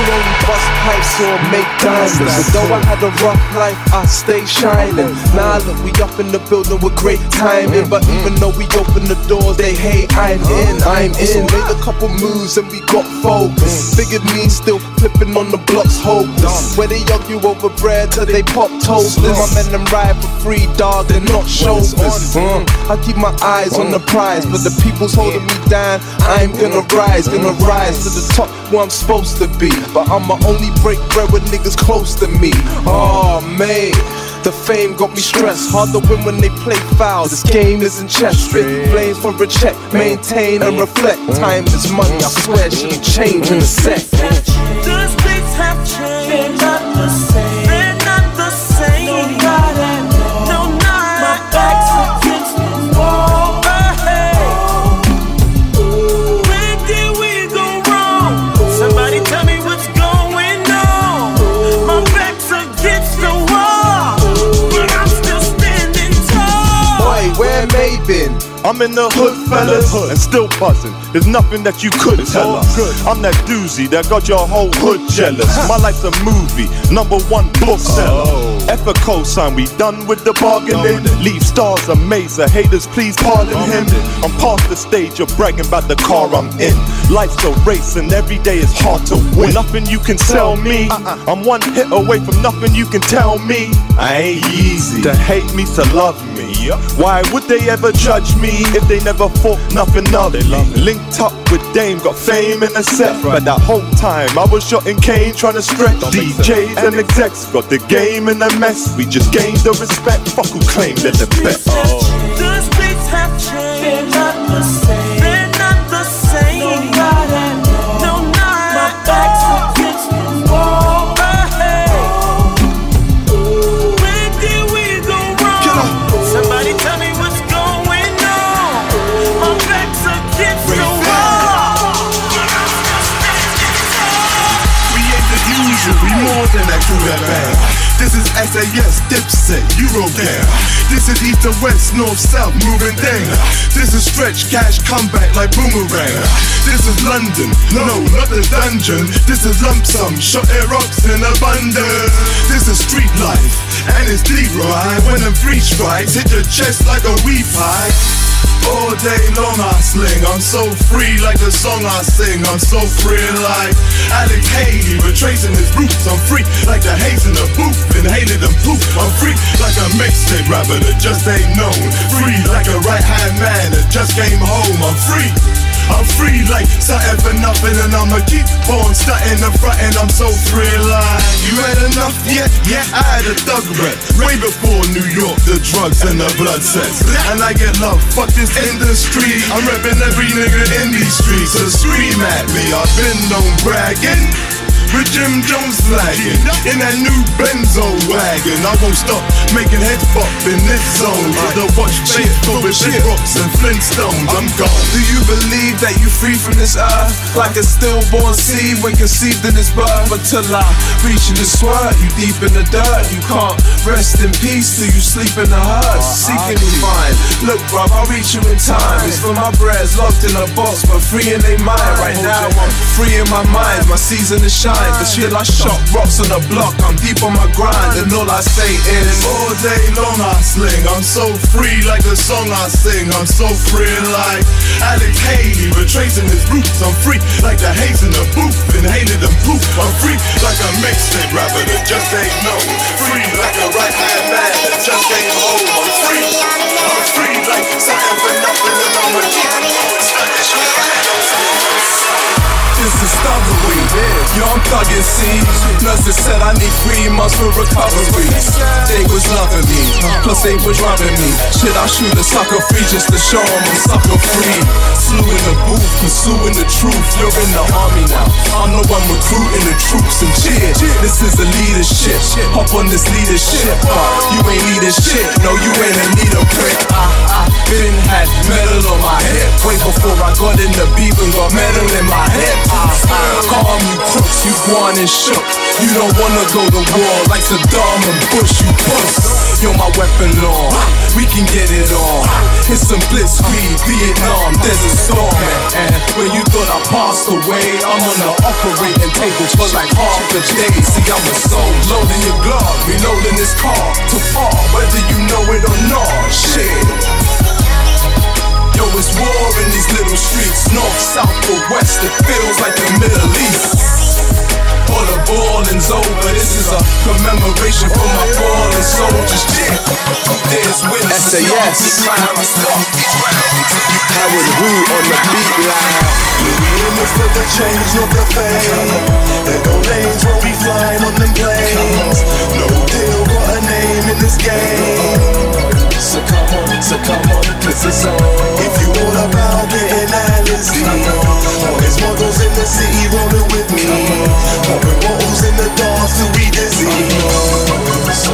Speaker 2: who only bust pipes or make diamonds. But though I had a rough life, I stay shining. Now look, we up in the building with great timing. But even though we open the doors, they hate. I'm in, I'm in. Made a couple moves and we got focus. Figured me still flipping on the blocks, hopeless. Where they argue over bread till they pop toasters. My men them ride for free, dog. They're not shoulders. Mm. I keep my eyes on the prize, but the people's holding me down. I'm gonna rise, gonna rise to the top where I'm supposed to be. But I'ma only break bread with niggas close to me. Oh man. The fame got me stressed. Hard to win when they play foul. This game isn't chess. Spit flames for a check. Maintain and reflect. Time is money. I swear shit change in a sec.
Speaker 7: The streets have changed. They're not the same. I'm
Speaker 4: in the hood, fellas, and still buzzing. There's nothing that you could tell us. I'm that doozy that got your whole hood jealous. My life's a movie, number one book oh. seller. F a cosign, we done with the bargaining. Leave stars amazed, the haters, please pardon him. I'm past the stage of bragging about the car I'm in. Life's a race, and every day is hard to win. Nothing you can sell me. I'm one hit away from nothing you can tell me. I ain't easy. To hate me, to love me. Why would they ever judge me if they never thought nothing of me? Linked up with Dame, got fame in a set. But that whole time I was shot in cane trying to stretch. DJs and execs got the game in a mess. We just gained the respect. Fuck who claimed they're the best.
Speaker 7: The streets have changed.
Speaker 3: SAS, Dipset, Eurogang. This is East to West, North, South, moving thing. This is Stretch Cash, comeback like Boomerang. This is London, no, not the dungeon. This is lump sum, shot air rocks in abundance. This is street life, and it's right. When them three strikes hit your chest like a weed pipe. All day long I sling, I'm so free like the song I sing. I'm so free like Alex Haley, retracing his roots. I'm free like the haze in the booth, inhaling the poof. I'm free like a mixtape rapper that just ain't known. Free like a right hand man that just came home. I'm free. I'm free like something for nothing and I'ma keep on stunting and fronting. I'm so free like You had enough? Yet? Yeah, I had a thug rep Way before New York, the drugs and the blood sets. And I get love, fuck this industry. I'm repping every nigga in these streets. So scream at me, I've been known bragging with Jim Jones flagging in that new Benzo wagon. I won't stop making heads bop in this zone. The watch face full with big rocks and Flintstones. I'm gone.
Speaker 2: Do you believe that you're free from this earth? Like a stillborn seed when conceived in this birth Until I reach in the swerve, you deep in the dirt You can't rest in peace till you sleep in the hearse ah, Seeking me fine, look bruv, I'll reach you in time It's for my breads locked in a box but free in their mind Right now I'm free in my mind, my season is shine But still I shot rocks on the block, I'm deep on my grind And all I say is
Speaker 3: All day long I sling, I'm so free like the song I sing. I'm so free like Alex Haley, retracing his roots. I'm free like the haze in the booth, and inhaling the poof. I'm free like a mixtape rapper that just ain't known. Free like a right hand man that just came home. I'm free, I'm free like something for nothing and I'ma keep on stunting.
Speaker 2: This is thuggery, young thuggin' see Nurses said I need three months for recovery. They was loving me, plus they was rubbing me. Shit, I shoot a sucker free just to show 'em I'm sucker free. Slew in the booth, pursuing the truth. You're in the army now, I know I'm recruiting the troops and cheer. This is a leadership, hop on this leadership. Uh, You ain't leading shit, no you ain't a leader prick I, I been had metal on Before I got in the beef and got metal in my I calm you crooks, you gone and shook You don't wanna go to war like Saddam and Bush, you puss
Speaker 14: Yo, my weapon on, we can get it on. It's some blitzkrieg, Vietnam, there's a storm. And when you thought I passed away, I'm on the operating table for like half the day. See, I'm a soul, loading your glove, reloading this car to fall, whether you know it or not. Shit. Yo, it's war in these little streets, north, south, or west. It feels like the Middle East. All the balling's over. This is a commemoration for my fallen soldiers. Yeah. There's witnesses.
Speaker 2: SAS. Harry Fraud on the beat line.
Speaker 3: We in this for the change, not the fame. There go lanes when we flying on them planes. No deal, got a name in this game. So come on, so come on, cause it's on. If you all about getting on. All these models in the city rolling with me. Popping bottles in the dance till we dizzy.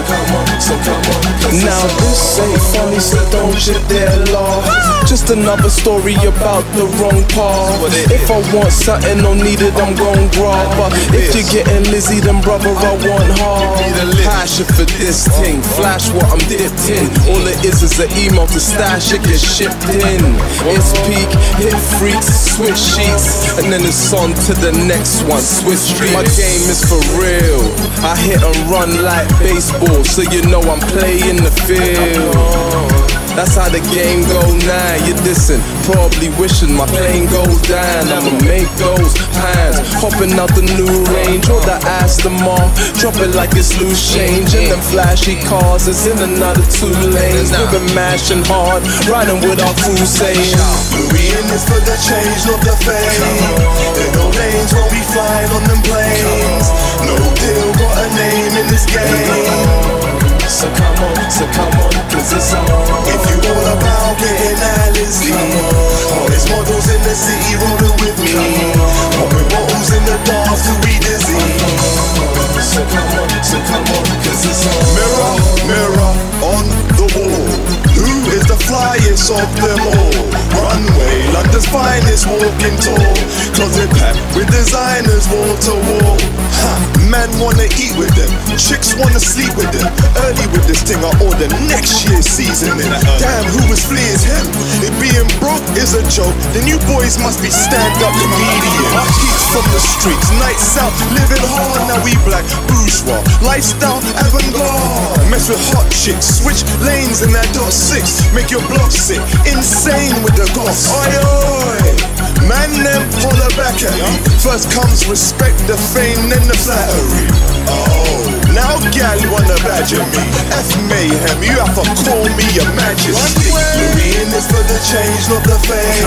Speaker 3: Come on, so come on,
Speaker 2: Now this ain't funny, so don't you dare laugh. Just another story about the wrong path. If I want something, need it, I'm gon' grab. But if you're getting Lizzie, then brother, I want half. Passion for this thing, flash what I'm dipped in. All it is is an email to stash, it gets shipped in. It's peak, hit freaks, switch sheets, and then it's on to the next one. Switch street. My game is for real. I hit and run like baseball, so you know I'm playing the field. That's how the game go now. You dissing, probably wishing my plane goes down. I'ma make those plans. Hopping out the new range or the Aston Martin. Drop it like it's loose change. And them flashy cars is in another two lanes. We've been mashing hard, riding with our crew saying.
Speaker 3: We in this for the change, not the fame. There no lanes when we flying on them planes. No deal, got a name in this game. So come on, so come on, cause it's on. If you all about getting Alice, come on. All these models in the city rolling with me. Popping bottles in the dance till we dizzy. So come on, so come on, cause it's on. Mirror, mirror on the wall. Who is the flyest of them all? Runway, London's finest walking tall. Closet packed with designers wall to wall. Ha, man wanna eat with them, chicks wanna sleep with them. Early with this thing, I order next year's seasoning. Damn, who was flea is him? It being broke is a joke, then you boys must be stand up comedian. Heat from the streets, nights out, living hard. Now we black bourgeois, lifestyle avant-garde. Mess with hot chicks, switch lanes in that dot six, make your block sick, insane with the goss. Oi oi. Man, them holler back at me. First comes respect, the fame, then the flattery. Oh, now gal wanna badger me. F mayhem, you have to call me your majesty. Louis in this for the change, not the fame.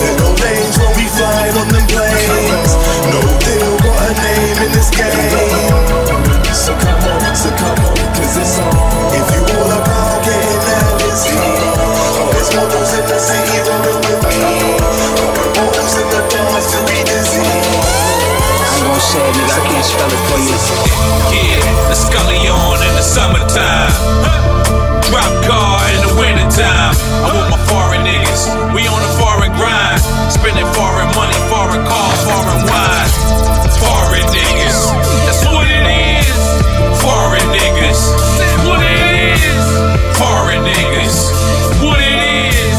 Speaker 3: There no lanes when we flying on them planes. No deal, got a name in this game.
Speaker 13: Spell it for you.
Speaker 15: Yeah, the Scullion in the summertime. Drop car in the wintertime. I'm with my foreign niggas. We on a foreign grind. Spending foreign money, foreign cars, foreign wine. Foreign niggas. That's what it is. Foreign niggas. That's what it is. Foreign niggas. What it is.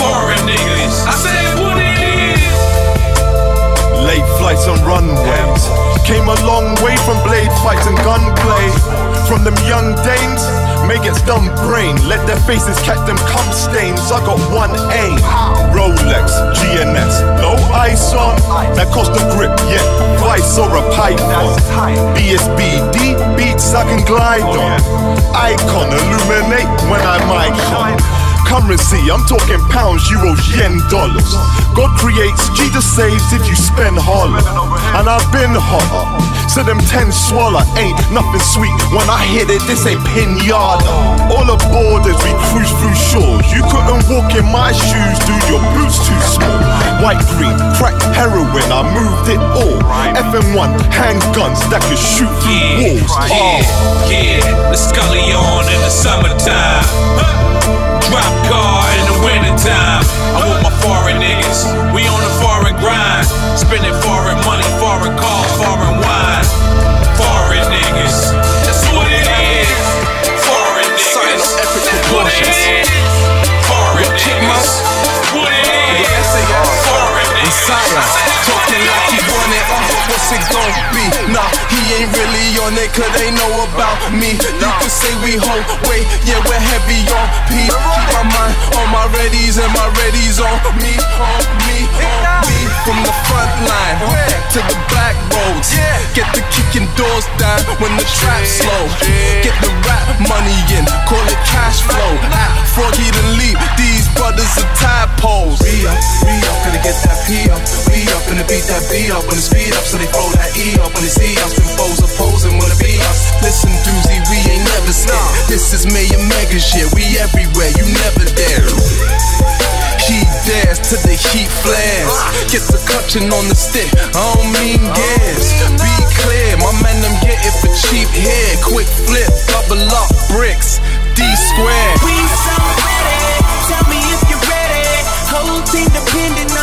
Speaker 15: Foreign niggas. I said what it is.
Speaker 3: Late flights on runways. Came a long way from blade fights and gunplay. From them young dames, make it dumb brain. Let their faces catch them cum stains. I got one aim. Rolex, GNS, no ice on. That cost a grip, yeah. Vice or a python. BSBD beats I can glide on. Icon illuminate when I mic on. Currency, I'm talking pounds, euros, yen, dollars. God creates, Jesus saves if you spend holler. And I've been hotter. So them ten swallow ain't nothing sweet. When I hit it, this ain't pinata. All aboard as we cruise through shores. You couldn't walk in my shoes, dude, your boots too small. White, green, crack, heroin, I moved it all. FM1, handguns that could shoot through walls.
Speaker 15: Yeah, yeah, the Scullion in the summertime drop car in the wintertime. I'm my foreign niggas, we on the foreign grind. Spending foreign money, foreign car, foreign wine. Foreign niggas, that's what it is. Foreign niggas, that's what it is. Foreign niggas, what it is.
Speaker 2: Uh, what's it gon' be? Nah, he ain't really on it, cause they know about me. You can say we hold weight, yeah, we're heavy on P. Keep my mind on my readies and my readies on me, on me, on me. From the front line to the back roads. Get the kicking doors down when the trap's slow. Get the rap money in, call it cash flow. Froggy the Leap, these brothers are tadpoles.
Speaker 9: Re up, up, gonna get that P up. Re up, gonna beat that B up. When the speed up, so they throw that E up. When they see us, when foes opposing, wanna be us.
Speaker 2: Listen, doozy, we ain't never scared. This is Mayor Mega shit, we everywhere, you never there. He dares to the heat flares. Ah. Get the clutching on the stick, I don't mean gas. Be clear, my man, them get it for cheap here. Quick flip, double up, bricks, D square.
Speaker 13: We so ready. Tell me if you're ready. Whole team depending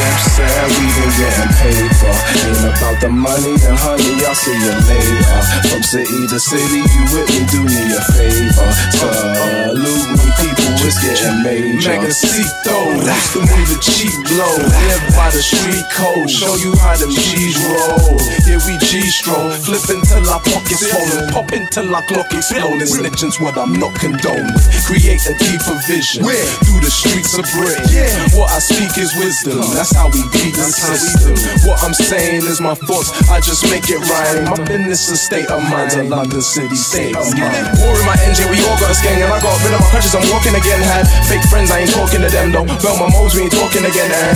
Speaker 16: what we been getting paid for. Ain't about the money, and honey, I'll see you later. From city to city, you with me, do me a favor. Salute me, people, it's getting major.
Speaker 2: Megacito, that's the way the cheap blow. Live by the street code, show you how them G's roll. Yeah, we G-stroll, flip until our pockets swollen, pop until our clock. And snitching's what I'm not condoning. Create a deeper vision through the streets of Britain. What I speak is wisdom, that's how we beat the system. What I'm saying is my thoughts, I just make it rhyme. My business is state of mind, a London city state of mind. War in my engine, we all got a gang, and I got rid of my crutches, I'm walking again. Had fake friends, I ain't talking to them though. Bell my modes, we ain't talking again. And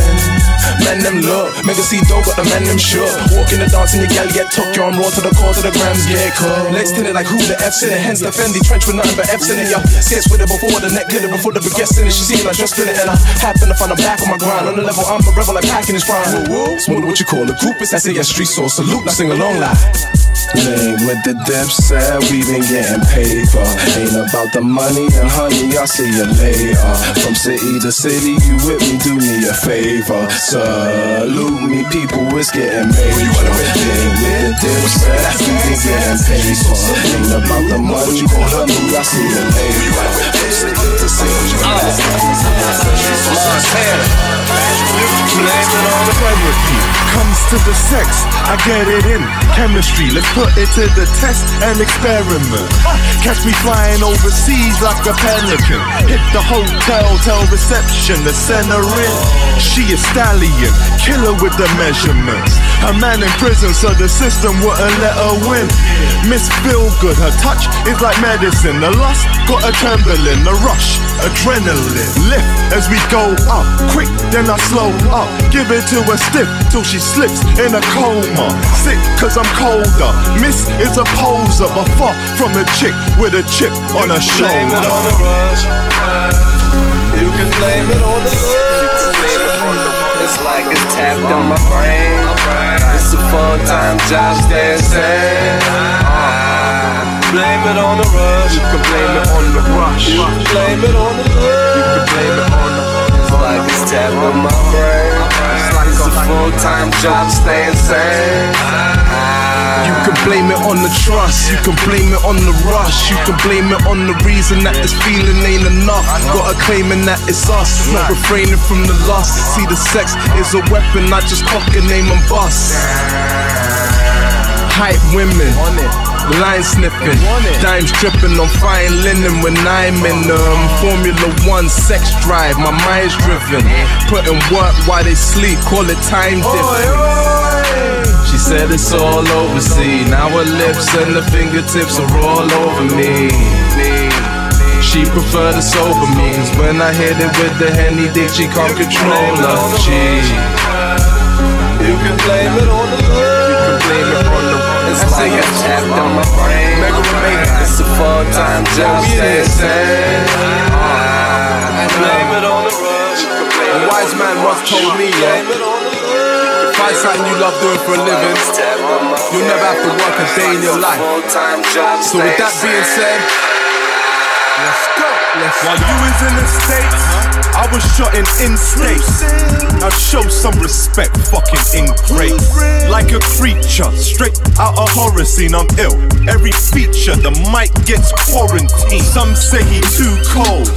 Speaker 2: man, them look, Mega see dough got the man, them shook. Walk in the dance and your gal get took, you're on raw to the core to the grams, get cut. Legs in it like who the F's in it, defend the trench with nothing but F's in it, yo. Skates with it before the neck glitter, before the baguettes in it. She seen I just spin it, and I happen to find a back on my grind. On the level, I'm a rebel like packing his prime. What you call a group, it's SAS street source. Salute, now sing along
Speaker 16: with the dip said we been getting paid for. Ain't about the money and honey, I'll see you later. From city to city, you with me, do me a favor. Salute me, people, it's getting major. Ain't with the dip said we been getting paid for. Ain't about the money and honey, I'll see you later. From city,
Speaker 3: Comes to the sex, I get it in. Chemistry, let's put it to the test and experiment. Catch me flying overseas like a pelican. Hit the hotel, tell reception to send her in. She a stallion, killer with the measurements. Her man in prison, so the system wouldn't let her win. Miss Feel Good, her touch is like medicine. The lust got a trembling, the rush, adrenaline. Lift as we go up, quick, then I slow up. Give it to her stiff till she slips in a coma. Sick cause I'm colder. Miss is a poser, but far from a chick with a chip on her shoulder.
Speaker 9: Blame it on the rush. You can blame it on the rush. It's like it's tapped on my brain. It's a full time job, stay insane. Blame it on the rush. You can blame it on the rush. You can blame it on the rush. You can blame it on the It's like it's tapped on my brain. It's like it's a full time job, stay insane.
Speaker 2: You can blame it on the trust, you can blame it on the rush, you can blame it on the reason that this feeling ain't enough. Got a claiming that it's us, not refraining from the lust. See, the sex is a weapon, I just cock a name and bust. Hype women. Line sniffing, dimes dripping on fine linen when I'm in um, Formula One sex drive. My mind's driven, putting work while they sleep. Call it time different. She said it's all over, see. Now her lips and the fingertips are all over me. She prefer the sober me, 'cause when I hit it with the henny dick, she can't control her. Gee.
Speaker 9: You can blame it on the love. You can blame it on the It's like a tapped on my brain. Mega remain. It's a full time job. Stay insane. Blame it on the rush.
Speaker 2: A wise man once told me, yeah. Find something you love doing for a living. You'll never have to work a day in your life. So with that being said, Let's go. Let's
Speaker 3: While
Speaker 2: go.
Speaker 3: you was in the States, uh-huh. I was shot in in states. Now show some respect, fucking ingrate. Like a creature, straight out of horror scene, I'm ill. Every feature, the mic gets quarantined. Some say he too cold.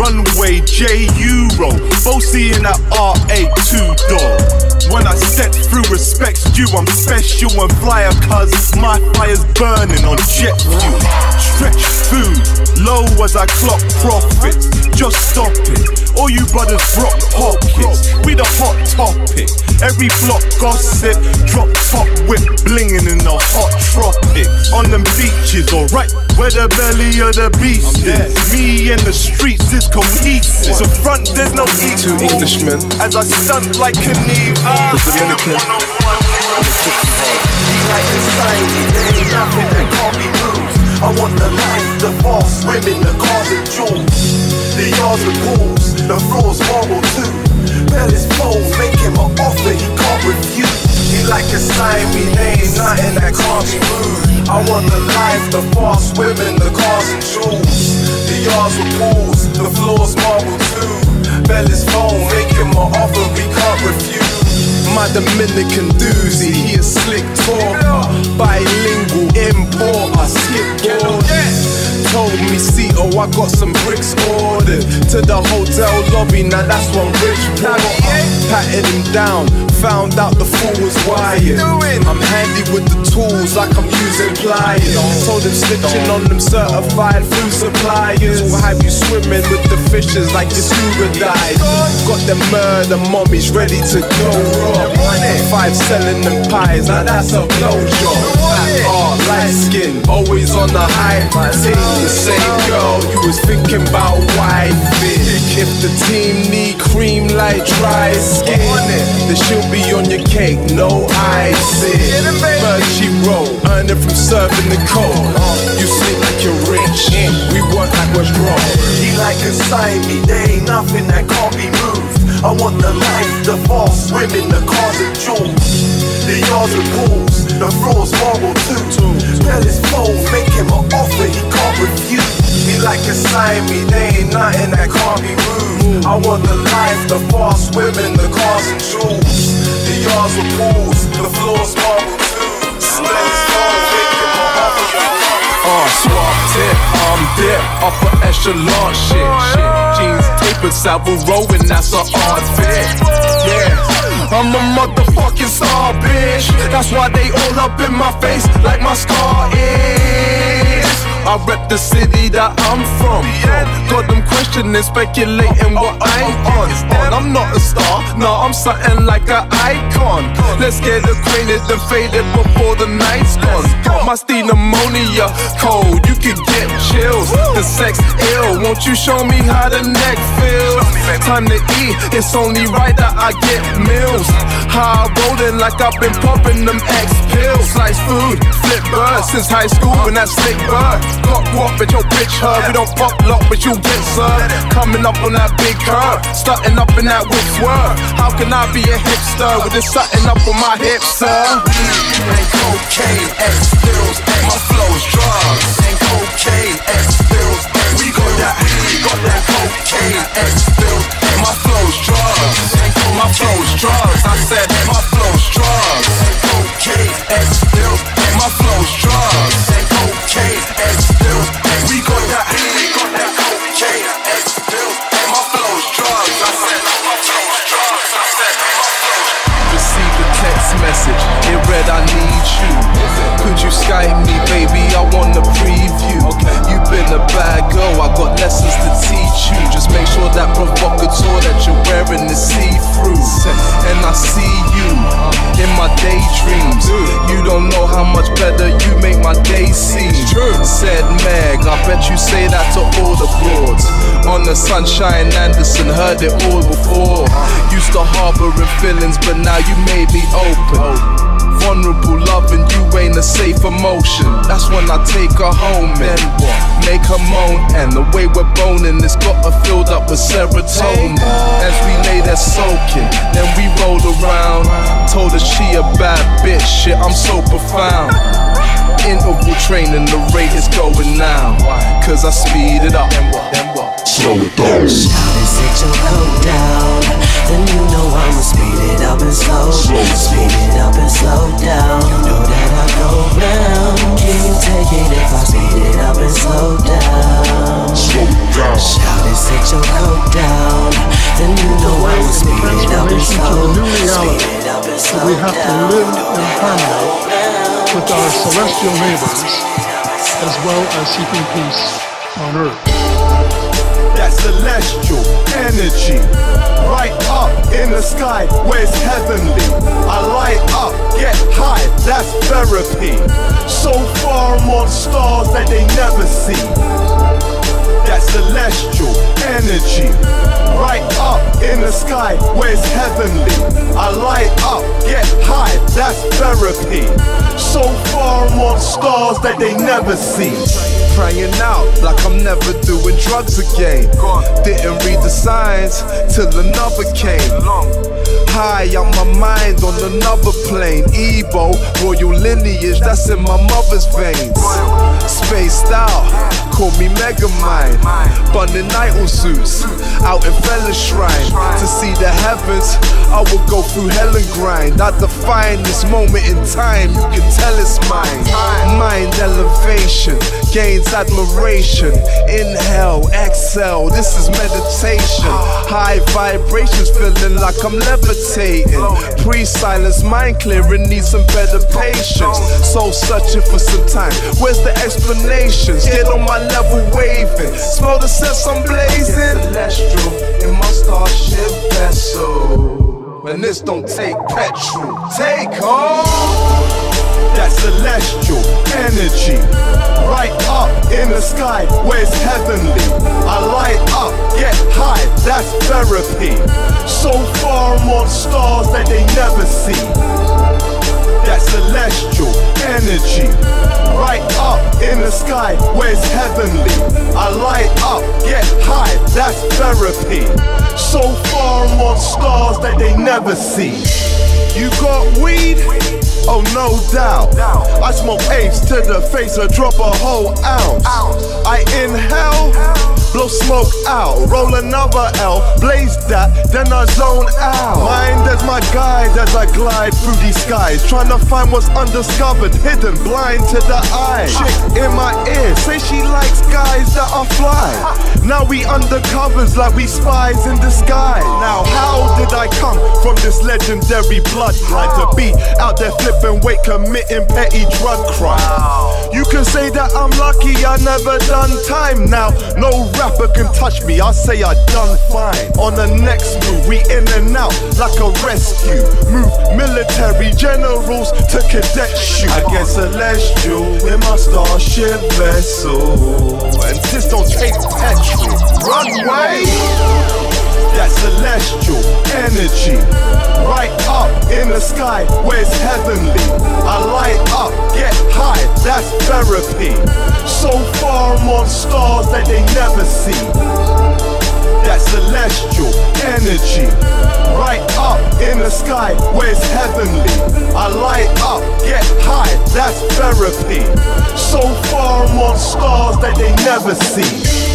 Speaker 3: Runway J Euro, Bossy in that RA2 door. When I step through, respects due. I'm special and flyer, cuz my fire's burning on jet fuel. Stretch food, low as I clock profits. Just stop it. All you brothers rock pockets. We the hot topic. Every block gossip, drop top whip blinging in the hot tropic. On them beaches, alright, where the belly of the beast is. Me and the streets is cohesive. So front, there's no equal.
Speaker 2: Two Englishmen.
Speaker 3: As I stunt like Knievel.
Speaker 2: The ah. Dominican.
Speaker 17: like a sign, there ain't nothing that be moved. I want the life, the boss, women, the cars and jewels. The yards, the pools, the floors marble too. Bell his phone, make him an offer he can't refuse. He like a sign, me, there ain't nothing that can't be moved. I want the life, the boss, women, the cars and jewels. The yards, with pools, the floors marble too. Bell his phone, him an offer we can't refuse.
Speaker 2: My Dominican doozy, he a slick talker, bilingual importer, skip borders. Told me, see, oh, I got some bricks ordered to the hotel lobby. Now that's one rich porter. Patted him down, found out the fool was wired. I'm handy with the tools, like I'm using pliers. Told him snitching on them certified food suppliers. Will have you swimming with the fishes like your scuba dive. Got them murder mommies ready to go raw. Five selling them pies, now that's a blowjob. Fat art, light skin, always on the high team. The same girl you was thinking about wifing. If the team need cream like dry skin, then she'll be on your cake, no icing. Virgie roll, earning from serving the cold. You sleep like you're rich, we work like we're broke.
Speaker 17: He like a sign me, there ain't nothing that can't be moved. I want the life, the boss, women, the cars and jewels. The yards and pools, the floors marble too. Tell his phone, make him an offer he can't refuse. He like a sign me, there ain't nothing that can't be moved. I want the life, the boss, women, the cars and jewels. The yards and pools, the floors marble too. An he can't
Speaker 2: Uh, swap tip, I'm dip, upper echelon shit. shit. Jeans tapered, Savile Row, and that's a art fit. Yeah, I'm a motherfucking star, bitch. That's why they all up in my face like my scar is. I rep the city that I'm from. Got them questioning, speculating what I'm on. on. I'm not a star, no, I'm something like an icon. Let's get acquainted and faded before the night's gone. My steam pneumonia cold, you can get chills. The sex ill, won't you show me how the neck feels? Time to eat, it's only right that I get meals. High rolling like I've been popping them X pills. Slice food, flip bird since high school when that slick bird. Got walk with your bitch her, we don't pop lock but you get served. Coming up on that big curve, starting up in that whip swerve. How can I be a hipster with this something up on my hips, sir?
Speaker 17: And cocaine, X pills, my flow's drugs. And cocaine, X pills, we got that, we got that cocaine, X pills, my flow's drugs. My flow's drugs. I said my flow's drugs. And cocaine, X pills, my flow's drugs.
Speaker 2: Text message, it read I need you. Could you Skype me, baby? I want the preview. You've been a bad girl, I got lessons to teach you. Just make sure that provocateur that you're wearing is see-through. And I see you in my daydreams. You don't know how much better you make my day seem. Said Meg, I bet you say that to all the broads. On the Sunshine Anderson, heard it all before. Used to harboring feelings, but now you made me open. Vulnerable loving you ain't a safe emotion. That's when I take her home and make her moan. And the way we're boning, it's got her filled up with serotonin. As we lay there soaking, then we roll around. Told her she a bad bitch, shit, I'm so profound. Interval training, the rate is going now. Cause I speed it up. Slow it down.
Speaker 13: Shawty, sit your coat down. Then you know I'ma speed it up and slow. Speed it up and slow down. You know that I go round. Can you take it if I speed it up and slow down?
Speaker 17: Slow down.
Speaker 13: Shawty, sit your coat down. Then you know I'ma speed it up and slow. Speed it up and slow
Speaker 18: We have to live in harmony with our celestial neighbors as well as seeking peace on earth.
Speaker 3: Celestial energy, right up in the sky where it's heavenly. I light up, get high, that's therapy. So far I'm on stars that they never see. That celestial energy, right up in the sky where it's heavenly. I light up, get high, that's therapy. So far on stars that they never see.
Speaker 2: Crying out like I'm never doing drugs again. Didn't read the signs till another came. High on my mind on another plane. Ebo, royal lineage, that's in my mother's veins. Spaced out, call me Megamind. Bunning idol suits, out in Fela Shrine. To see the heavens, I will go through hell and grind. I define this moment in time, you can tell it's mine. Mind elevation, gains admiration. Inhale, exhale, this is meditation. High vibrations, feeling like I'm levitating. Pre silence, mind clearing, need some better patience. So searching for some time. Where's the explanations? Get on my level, waving. Smell the sense I'm blazing. Celestial in my starship vessel. And this don't take petrol. Take off.
Speaker 3: that celestial energy. Right up in the sky where it's heavenly. I light up, get high, that's therapy. So far I'm on stars that they never see. That celestial energy. Right up in the sky where it's heavenly. I light up, get high, that's therapy. So far on stars that they never see. You got weed? Oh, no doubt. I smoke apes to the face or drop a whole ounce. I inhale, blow smoke out, roll another L, blaze that, then I zone out. Mind as my guide as I glide through these skies, trying to find what's undiscovered, hidden, blind to the eye. Chick in my ear, say she likes guys that are fly. Now we undercovers like we spies in disguise. Now, how did I come from this legendary blood bloodline to be out there flipping weight, committing petty drug crime? You can say that I'm lucky, I never done time. Now, no rapper can touch me, I say I done fine. On the next move, we in and out like a rescue. Move military generals to cadet shoot. I get celestial in my starship vessel. And this don't take petrol. Runway! That celestial energy. Right up in the sky where it's heavenly. I light up, get high, that's therapy. So far I'm on stars that they never see. That celestial energy. Right up in the sky where it's heavenly. I light up, get high, that's therapy. So far I'm on stars that they never see.